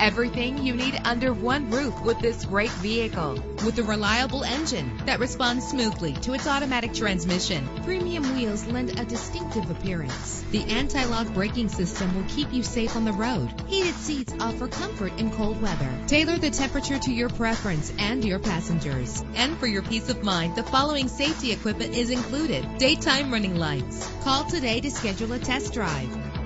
Everything you need under one roof with this great vehicle. With a reliable engine that responds smoothly to its automatic transmission, premium wheels lend a distinctive appearance. The anti-lock braking system will keep you safe on the road. Heated seats offer comfort in cold weather. Tailor the temperature to your preference and your passengers. And for your peace of mind, the following safety equipment is included. Daytime running lights. Call today to schedule a test drive.